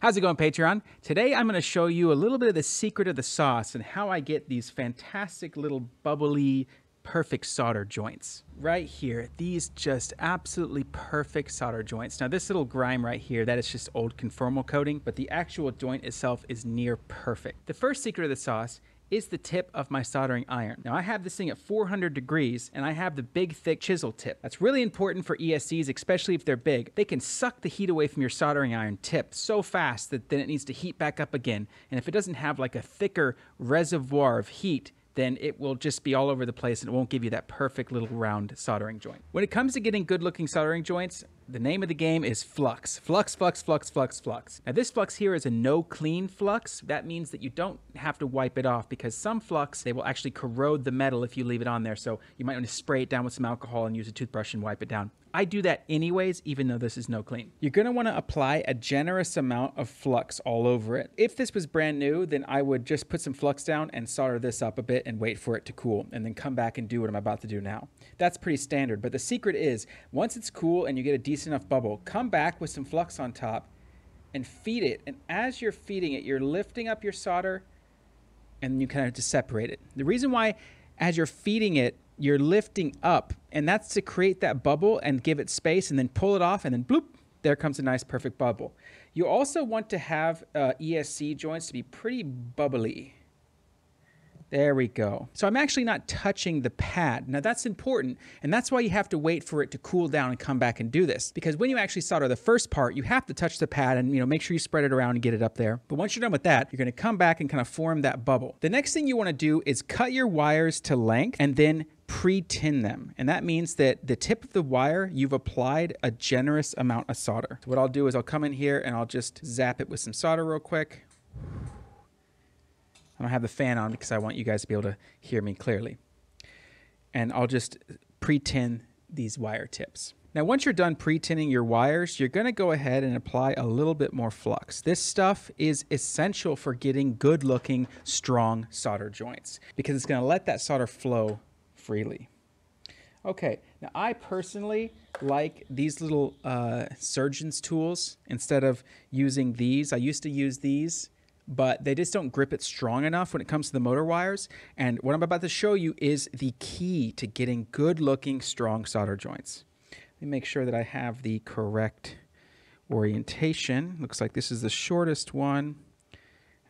How's it going, Patreon? Today I'm going to show you a little bit of the secret of the sauce and how I get these fantastic little bubbly, perfect solder joints. Right here, these just absolutely perfect solder joints. Now this little grime right here, that is just old conformal coating, but the actual joint itself is near perfect. The first secret of the sauce is the tip of my soldering iron. Now I have this thing at 400 degrees and I have the big thick chisel tip. That's really important for ESCs, especially if they're big. They can suck the heat away from your soldering iron tip so fast that then it needs to heat back up again. And if it doesn't have like a thicker reservoir of heat, then it will just be all over the place and it won't give you that perfect little round soldering joint. When it comes to getting good looking soldering joints, the name of the game is flux. Flux, flux, flux, flux, flux. Now this flux here is a no clean flux. That means that you don't have to wipe it off because some flux, they will actually corrode the metal if you leave it on there. So you might want to spray it down with some alcohol and use a toothbrush and wipe it down. I do that anyways, even though this is no clean. You're gonna wanna apply a generous amount of flux all over it. If this was brand new, then I would just put some flux down and solder this up a bit and wait for it to cool and then come back and do what I'm about to do now. That's pretty standard, but the secret is once it's cool and you get a decent enough bubble, come back with some flux on top and feed it. And as you're feeding it, you're lifting up your solder and you kind of just separate it. The reason why as you're feeding it, you're lifting up, and that's to create that bubble and give it space, and then pull it off, and then bloop, there comes a nice perfect bubble. You also want to have uh, ESC joints to be pretty bubbly. There we go. So I'm actually not touching the pad. Now that's important, and that's why you have to wait for it to cool down and come back and do this. Because when you actually solder the first part, you have to touch the pad and you know make sure you spread it around and get it up there. But once you're done with that, you're gonna come back and kind of form that bubble. The next thing you wanna do is cut your wires to length and then pre-tin them. And that means that the tip of the wire, you've applied a generous amount of solder. So what I'll do is I'll come in here and I'll just zap it with some solder real quick. I don't have the fan on because I want you guys to be able to hear me clearly. And I'll just pre-tin these wire tips. Now, once you're done pre-tinning your wires, you're gonna go ahead and apply a little bit more flux. This stuff is essential for getting good looking, strong solder joints because it's gonna let that solder flow freely. Okay, now I personally like these little uh, surgeon's tools instead of using these. I used to use these but they just don't grip it strong enough when it comes to the motor wires. And what I'm about to show you is the key to getting good looking strong solder joints. Let me make sure that I have the correct orientation. Looks like this is the shortest one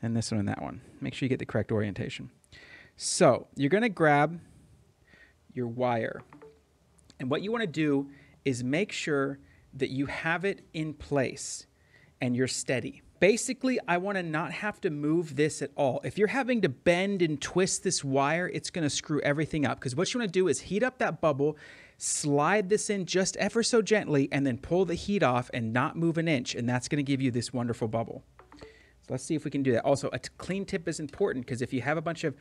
and this one and that one. Make sure you get the correct orientation. So you're gonna grab your wire and what you wanna do is make sure that you have it in place and you're steady. Basically, I want to not have to move this at all. If you're having to bend and twist this wire, it's going to screw everything up because what you want to do is heat up that bubble, slide this in just ever so gently, and then pull the heat off and not move an inch, and that's going to give you this wonderful bubble. So let's see if we can do that. Also, a clean tip is important because if you have a bunch of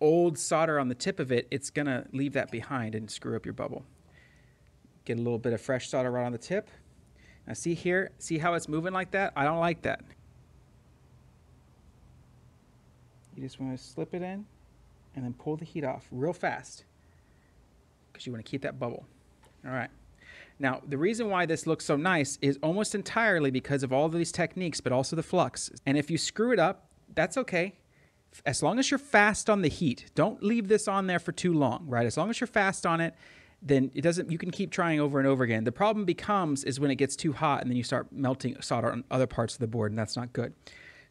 old solder on the tip of it, it's going to leave that behind and screw up your bubble. Get a little bit of fresh solder right on the tip. Now see here, see how it's moving like that? I don't like that. You just want to slip it in and then pull the heat off real fast because you want to keep that bubble. All right. Now, the reason why this looks so nice is almost entirely because of all of these techniques, but also the flux. And if you screw it up, that's okay. As long as you're fast on the heat, don't leave this on there for too long, right? As long as you're fast on it, then it doesn't you can keep trying over and over again. The problem becomes is when it gets too hot and then you start melting solder on other parts of the board and that's not good.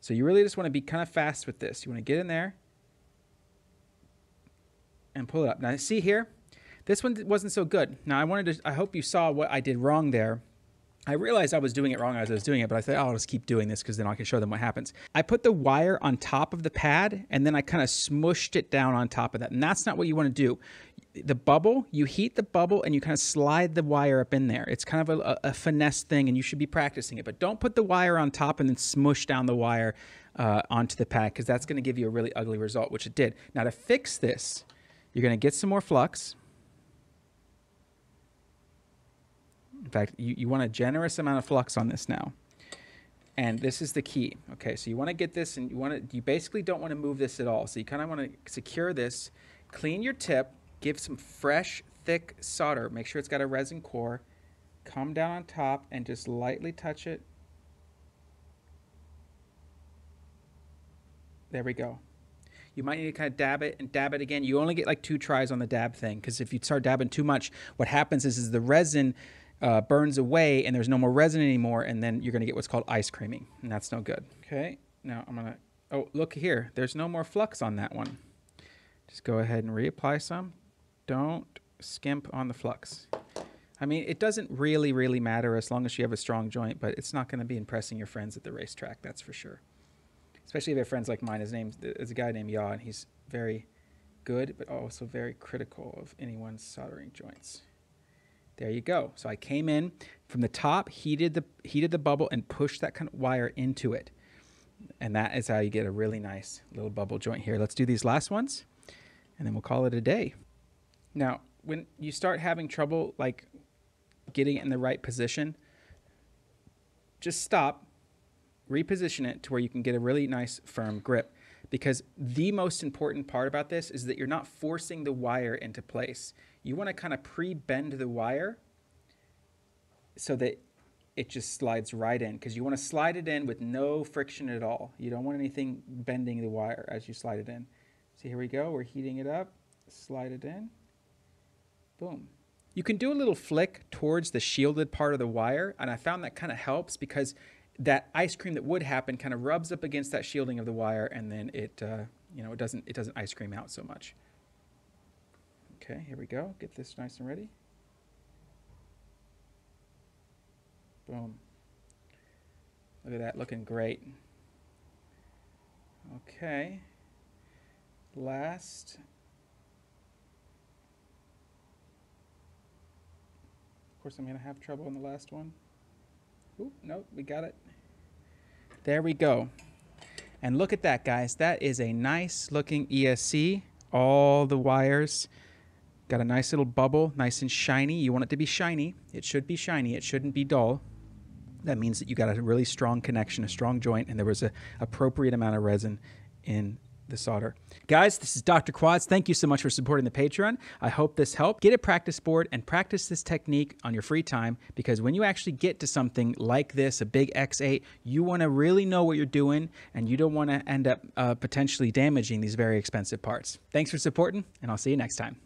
So you really just want to be kind of fast with this. You want to get in there and pull it up. Now see here, this one wasn't so good. Now I wanted to, I hope you saw what I did wrong there. I realized I was doing it wrong as I was doing it, but I thought, oh, I'll just keep doing this because then I can show them what happens. I put the wire on top of the pad and then I kind of smushed it down on top of that. And that's not what you want to do. The bubble, you heat the bubble and you kind of slide the wire up in there. It's kind of a, a finesse thing and you should be practicing it. But don't put the wire on top and then smush down the wire uh, onto the pad because that's going to give you a really ugly result, which it did. Now to fix this, you're going to get some more flux. In fact, you, you want a generous amount of flux on this now. And this is the key. Okay, so you want to get this and you want to, you basically don't want to move this at all. So you kind of want to secure this, clean your tip, give some fresh, thick solder. Make sure it's got a resin core. Come down on top and just lightly touch it. There we go. You might need to kind of dab it and dab it again. You only get like two tries on the dab thing because if you start dabbing too much, what happens is, is the resin uh, burns away and there's no more resin anymore, and then you're going to get what's called ice creaming, and that's no good. Okay, now I'm going to, oh, look here. There's no more flux on that one. Just go ahead and reapply some. Don't skimp on the flux. I mean, it doesn't really, really matter as long as you have a strong joint, but it's not going to be impressing your friends at the racetrack, that's for sure. Especially if you have friends like mine. His name is a guy named Yaw, and he's very good, but also very critical of anyone's soldering joints. There you go. So I came in from the top, heated the heated the bubble, and pushed that kind of wire into it. And that is how you get a really nice little bubble joint here. Let's do these last ones, and then we'll call it a day. Now, when you start having trouble like getting it in the right position, just stop, reposition it to where you can get a really nice firm grip. Because the most important part about this is that you're not forcing the wire into place. You want to kind of pre-bend the wire so that it just slides right in because you want to slide it in with no friction at all. You don't want anything bending the wire as you slide it in. So here we go. We're heating it up. Slide it in. Boom. You can do a little flick towards the shielded part of the wire, and I found that kind of helps because that ice cream that would happen kind of rubs up against that shielding of the wire, and then it, uh, you know, it doesn't it doesn't ice cream out so much. Okay, here we go. Get this nice and ready. Boom. Look at that, looking great. Okay. Last course, I'm going to have trouble in the last one. Oop, nope, we got it. There we go. And look at that, guys. That is a nice looking ESC. All the wires got a nice little bubble, nice and shiny. You want it to be shiny. It should be shiny. It shouldn't be dull. That means that you got a really strong connection, a strong joint, and there was an appropriate amount of resin in the solder. Guys, this is Dr. Quads. Thank you so much for supporting the Patreon. I hope this helped. Get a practice board and practice this technique on your free time because when you actually get to something like this, a big X8, you want to really know what you're doing and you don't want to end up uh, potentially damaging these very expensive parts. Thanks for supporting, and I'll see you next time.